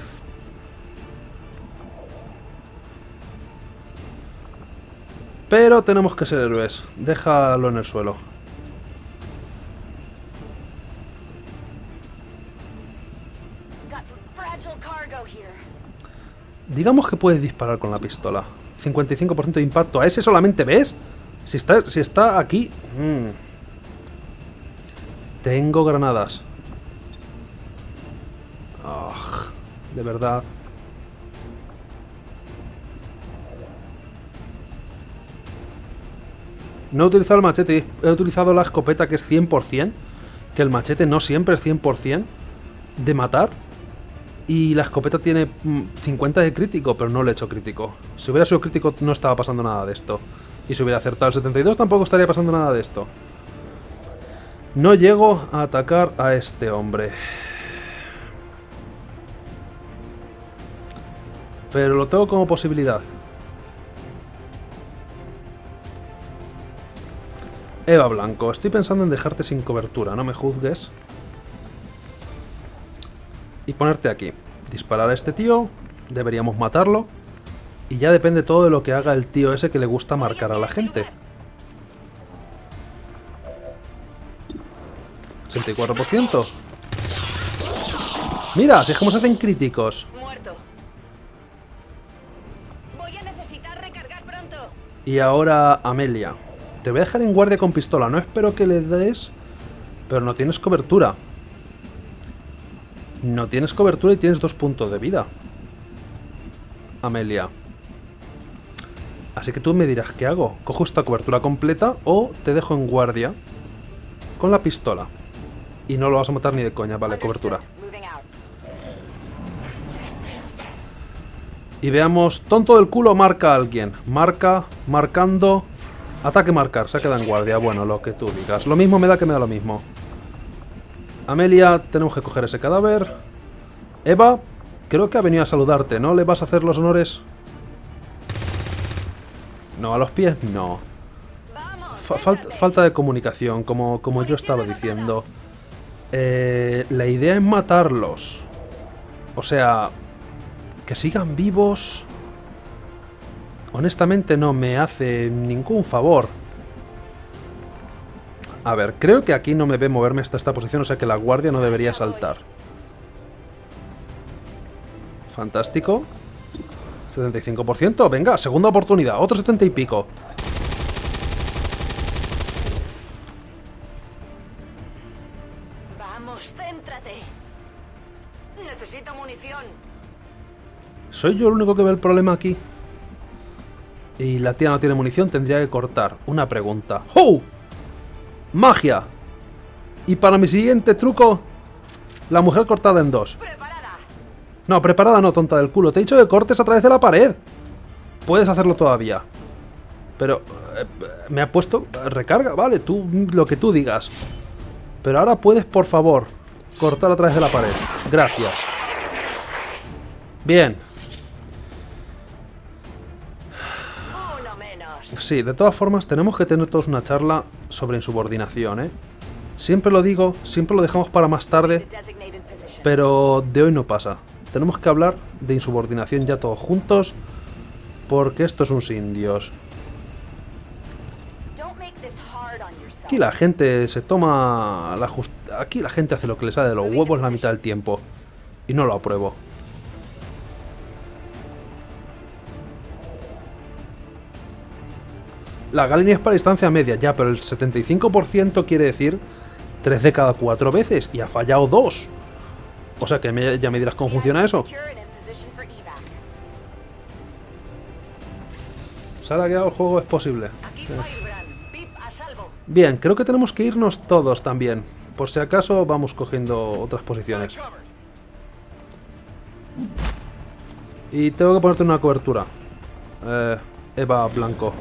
Pero tenemos que ser héroes. Déjalo en el suelo. Digamos que puedes disparar con la pistola. 55% de impacto. ¿A ese solamente ves? Si está, si está aquí... mm. Tengo granadas. De verdad. No he utilizado el machete, he utilizado la escopeta que es 100%. Que el machete no siempre es 100% de matar. Y la escopeta tiene mm, 50 de crítico, pero no le he hecho crítico. Si hubiera sido crítico no estaba pasando nada de esto. Y si hubiera acertado el 72 tampoco estaría pasando nada de esto. No llego a atacar a este hombre. Pero lo tengo como posibilidad. Eva Blanco, estoy pensando en dejarte sin cobertura, no me juzgues. Y ponerte aquí. Disparar a este tío, deberíamos matarlo. Y ya depende todo de lo que haga el tío ese que le gusta marcar a la gente. 84%. Mira, si es como se hacen críticos. Y ahora Amelia. Te voy a dejar en guardia con pistola. No espero que le des... Pero no tienes cobertura. No tienes cobertura y tienes dos puntos de vida. Amelia. Así que tú me dirás, ¿qué hago? ¿Cojo esta cobertura completa o te dejo en guardia con la pistola? Y no lo vas a matar ni de coña, vale, cobertura. Y veamos, tonto del culo marca a alguien. Marca, marcando. Ataque marcar, se ha quedado en guardia. Bueno, lo que tú digas. Lo mismo me da que me da lo mismo. Amelia, tenemos que coger ese cadáver. Eva, creo que ha venido a saludarte, ¿no? ¿Le vas a hacer los honores? No, a los pies no. Falta de comunicación, como, como yo estaba diciendo. Eh, la idea es matarlos. O sea, que sigan vivos. Honestamente no me hace ningún favor. A ver, creo que aquí no me ve moverme hasta esta posición, o sea que la guardia no debería saltar. Fantástico. 75%, venga, segunda oportunidad, otro 70 y pico. Vamos, céntrate. Necesito munición. ¿Soy yo el único que ve el problema aquí? Y la tía no tiene munición, tendría que cortar. Una pregunta. ¡Oh! ¡Magia! Y para mi siguiente truco, la mujer cortada en dos. Preparada. No, preparada no, tonta del culo. Te he dicho que cortes a través de la pared. Puedes hacerlo todavía. Pero eh, me ha puesto recarga, vale, tú lo que tú digas. Pero ahora puedes, por favor, cortar a través de la pared. Gracias. Bien. Sí, de todas formas tenemos que tener todos una charla sobre insubordinación, ¿eh? Siempre lo digo, siempre lo dejamos para más tarde, pero de hoy no pasa. Tenemos que hablar de insubordinación ya todos juntos, porque esto es un sin Dios. Aquí la gente se toma la Aquí la gente hace lo que le sale de los huevos la mitad del tiempo. Y no lo apruebo. La Galini es para distancia media, ya, pero el 75% quiere decir 3 de cada 4 veces. Y ha fallado 2. O sea que me- ya me dirás cómo funciona eso. Se ha lagueado el juego, es posible. Bien, creo que tenemos que irnos todos también. Por si acaso vamos cogiendo otras posiciones. Y tengo que ponerte una cobertura. Eh, Eva Blanco.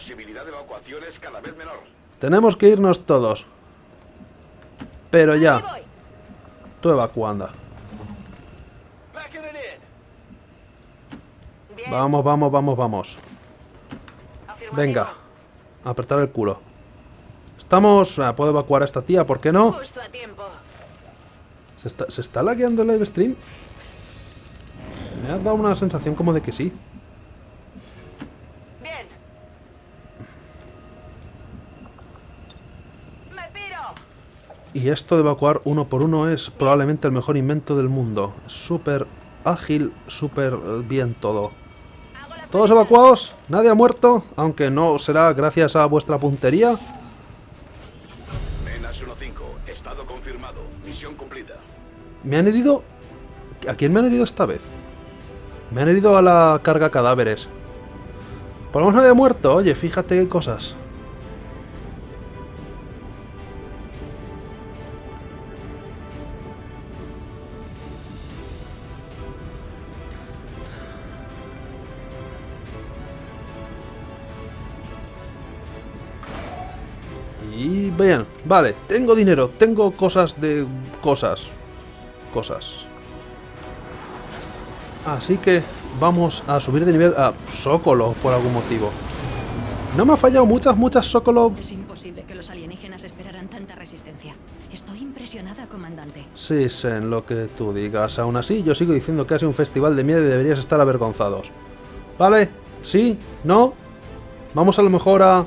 Posibilidad de evacuación es cada vez menor. Tenemos que irnos todos. Pero ya, tú. Bien. Vamos, vamos, vamos, vamos. Venga, apretar el culo. Estamos... ah, puedo evacuar a esta tía, ¿por qué no? ¿Se está, ¿Se está lagueando el live stream? Me ha dado una sensación como de que sí. Bien. Me piro. Y esto de evacuar uno por uno es probablemente el mejor invento del mundo. Súper ágil, súper eh, bien todo. ¿Todos evacuados? ¿Nadie ha muerto? Aunque no será gracias a vuestra puntería. Menas 1-5, estado confirmado. Misión cumplida. ¿Me han herido? ¿A quién me han herido esta vez? Me han herido a la carga cadáveres. Por lo menos nadie ha muerto. Oye, fíjate qué cosas. Bien, vale. Tengo dinero, tengo cosas de... cosas. Cosas. Así que vamos a subir de nivel a Sokolov por algún motivo. No me ha fallado muchas, muchas Sokolov. Es imposible que los alienígenas esperaran tanta resistencia. Estoy impresionada, comandante. Sí, Sen, lo que tú digas. Aún así, yo sigo diciendo que ha sido un festival de miedo y deberías estar avergonzados. ¿Vale? ¿Sí? ¿No? Vamos a lo mejor a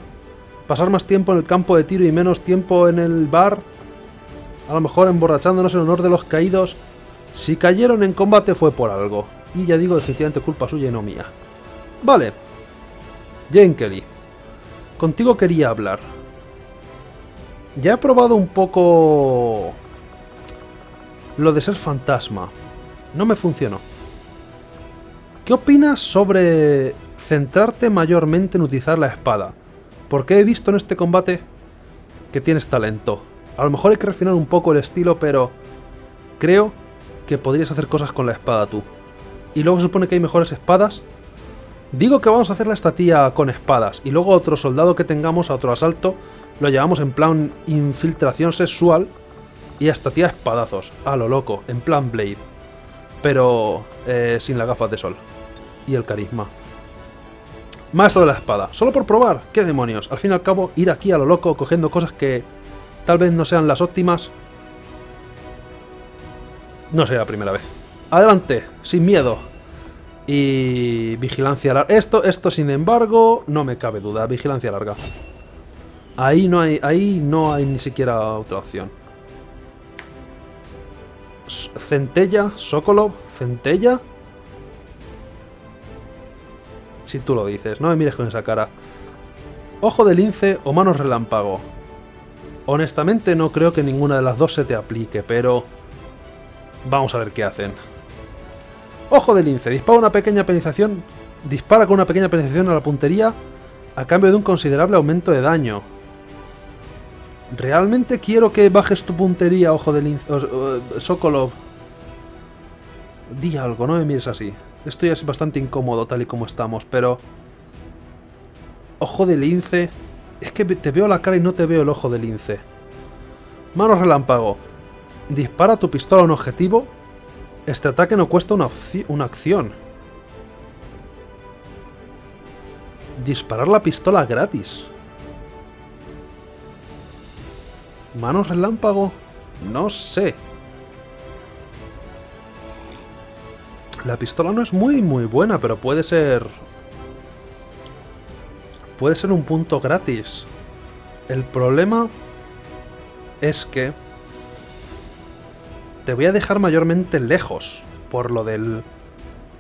pasar más tiempo en el campo de tiro y menos tiempo en el bar. A lo mejor emborrachándonos en honor de los caídos. Si cayeron en combate fue por algo. Y ya digo, definitivamente culpa suya y no mía. Vale. Jane Kelly. Contigo quería hablar. Ya he probado un poco... Lo de ser fantasma. No me funcionó. ¿Qué opinas sobre centrarte mayormente en utilizar la espada? Porque he visto en este combate que tienes talento. A lo mejor hay que refinar un poco el estilo, pero creo que podrías hacer cosas con la espada tú. Y luego se supone que hay mejores espadas. Digo que vamos a hacer la estatía con espadas y luego otro soldado que tengamos a otro asalto lo llevamos en plan infiltración sexual y hasta tía espadazos, a lo loco, en plan Blade. Pero eh, sin las gafas de sol y el carisma. Maestro de la espada, solo por probar, qué demonios. Al fin y al cabo, ir aquí a lo loco cogiendo cosas que tal vez no sean las óptimas. No será la primera vez. Adelante, sin miedo. Y vigilancia larga. Esto, esto sin embargo, no me cabe duda. Vigilancia larga. Ahí no hay, ahí no hay ni siquiera otra opción. Centella, Sokolov, Centella. Si tú lo dices, no me mires con esa cara. Ojo de lince o manos relámpago. Honestamente no creo que ninguna de las dos se te aplique, pero... Vamos a ver qué hacen. Ojo de lince, dispara una pequeña penalización. Dispara con una pequeña penalización a la puntería a cambio de un considerable aumento de daño. ¿Realmente quiero que bajes tu puntería, ojo de lince... Sokolov? Di algo, no me mires así. Estoy así bastante incómodo tal y como estamos, pero... Ojo de lince... Es que te veo la cara y no te veo el ojo de lince. Manos relámpago. Dispara tu pistola a un objetivo. Este ataque no cuesta una, una acción. Disparar la pistola gratis. Manos relámpago. No sé. La pistola no es muy muy buena, pero puede ser... Puede ser un punto gratis. El problema es que te voy a dejar mayormente lejos por lo del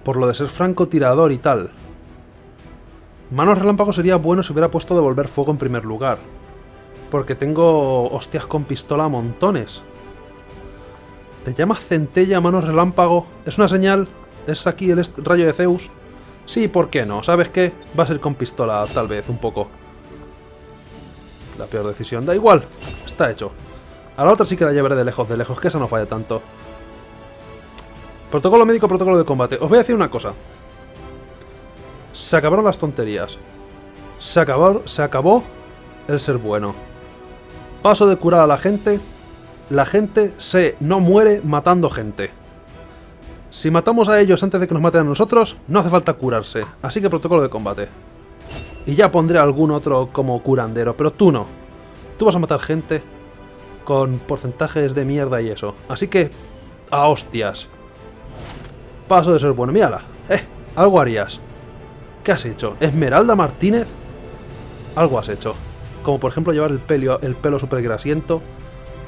por lo de ser francotirador y tal. Manos relámpago sería bueno si hubiera puesto devolver fuego en primer lugar, porque tengo hostias con pistola a montones. ¿Te llamas centella manos relámpago? ¿Es una señal? ¿Es aquí el rayo de Zeus? Sí, ¿por qué no? ¿Sabes qué? Va a ser con pistola, tal vez, un poco. La peor decisión. Da igual. Está hecho. A la otra sí que la llevaré de lejos, de lejos, que esa no falla tanto. Protocolo médico, protocolo de combate. Os voy a decir una cosa. Se acabaron las tonterías. Se acabó, se acabó el ser bueno. Paso de curar a la gente. La gente se no muere matando gente. Si matamos a ellos antes de que nos maten a nosotros, no hace falta curarse. Así que protocolo de combate. Y ya pondré algún otro como curandero, pero tú no. Tú vas a matar gente con porcentajes de mierda y eso. Así que, a hostias. Paso de ser bueno. Mírala. Eh, algo harías. ¿Qué has hecho? ¿Esmeralda Martínez? Algo has hecho. Como por ejemplo llevar el pelo, el pelo súper grasiento,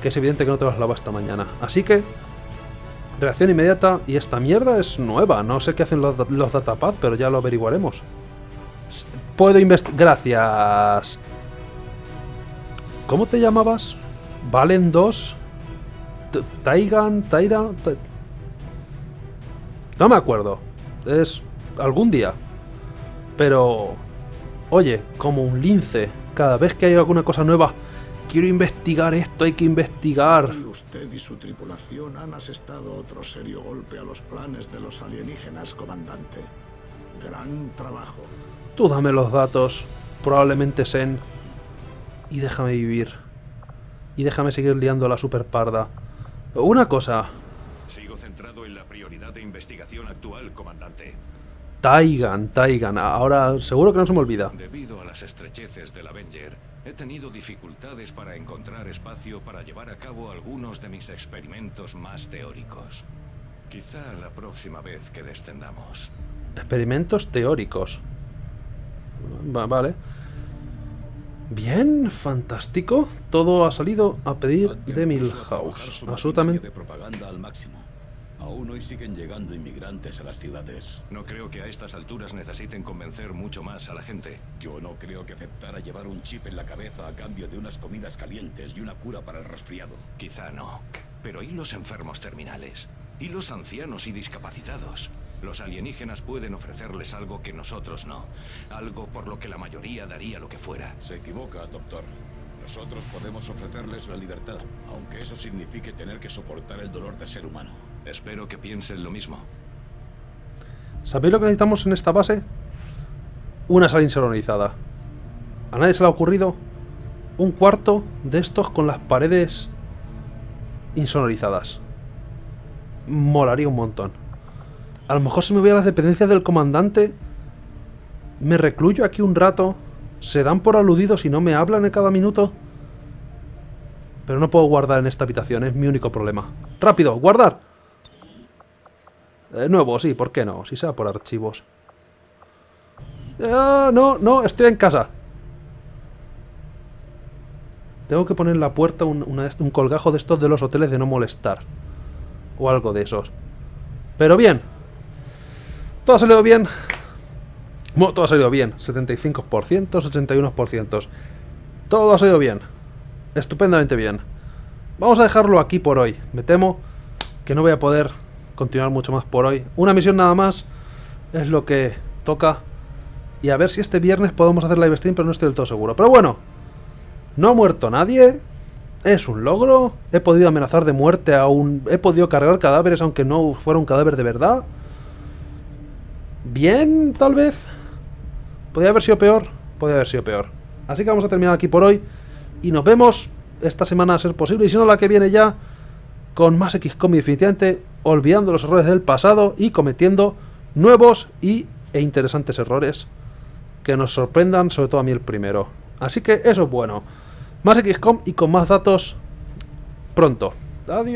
que es evidente que no te lo has lavado esta mañana. Así que, reacción inmediata. Y esta mierda es nueva. No sé qué hacen los, los datapad, pero ya lo averiguaremos. Puedo investigar. Gracias. ¿Cómo te llamabas? Valen 2. T- Taigan, Taira. Ta- No me acuerdo. Es algún día. Pero. Oye, como un lince. Cada vez que hay alguna cosa nueva. Quiero investigar esto, hay que investigar. Y usted y su tripulación han asestado otro serio golpe a los planes de los alienígenas, comandante. Gran trabajo. Tú dame los datos. Probablemente Sen. Y déjame vivir. Y déjame seguir liando la super parda. Una cosa. Sigo centrado en la prioridad de investigación actual, comandante. Taigan, Taigan. Ahora seguro que no se me olvida. Debido a las estrecheces del Avenger, he tenido dificultades para encontrar espacio para llevar a cabo algunos de mis experimentos más teóricos. Quizá la próxima vez que descendamos. Experimentos teóricos. Va- vale. Bien, fantástico. Todo ha salido a pedir de Milhouse. Absolutamente. de propaganda al máximo. Aún hoy siguen llegando inmigrantes a las ciudades. No creo que a estas alturas necesiten convencer mucho más a la gente. Yo no creo que aceptara llevar un chip en la cabeza a cambio de unas comidas calientes y una cura para el resfriado. Quizá no. Pero ¿y los enfermos terminales? ¿Y los ancianos y discapacitados? Los alienígenas pueden ofrecerles algo que nosotros no. Algo por lo que la mayoría daría lo que fuera. Se equivoca, doctor. Nosotros podemos ofrecerles la libertad, aunque eso signifique tener que soportar el dolor de ser humano. Espero que piensen lo mismo. ¿Sabéis lo que necesitamos en esta base? Una sala insonorizada. ¿A nadie se le ha ocurrido? Un cuarto de estos con las paredes insonorizadas. Molaría un montón. A lo mejor si me voy a las dependencias del comandante, me recluyo aquí un rato, se dan por aludidos y no me hablan en cada minuto. Pero no puedo guardar en esta habitación, es mi único problema. ¡Rápido! ¡Guardar! Eh, nuevo, sí, ¿por qué no? Si sea por archivos. Ah, no, no, estoy en casa. Tengo que poner en la puerta un colgajo de estos de los hoteles de no molestar. O algo de esos. Pero bien. Todo ha salido bien. Bueno, todo ha salido bien. 75%, 81%. Todo ha salido bien. Estupendamente bien. Vamos a dejarlo aquí por hoy. Me temo que no voy a poder continuar mucho más por hoy. Una misión nada más es lo que toca. Y a ver si este viernes podemos hacer live stream, pero no estoy del todo seguro. Pero bueno, no ha muerto nadie. Es un logro. He podido amenazar de muerte a un... He podido cargar cadáveres aunque no fuera un cadáver de verdad. Bien, tal vez. Podría haber sido peor. Podría haber sido peor. Así que vamos a terminar aquí por hoy. Y nos vemos esta semana a ser posible. Y si no, la que viene ya. Con más XCOM y definitivamente olvidando los errores del pasado y cometiendo nuevos y, e interesantes errores que nos sorprendan, sobre todo a mí el primero. Así que eso es bueno. Más XCOM y con más datos pronto. Adiós.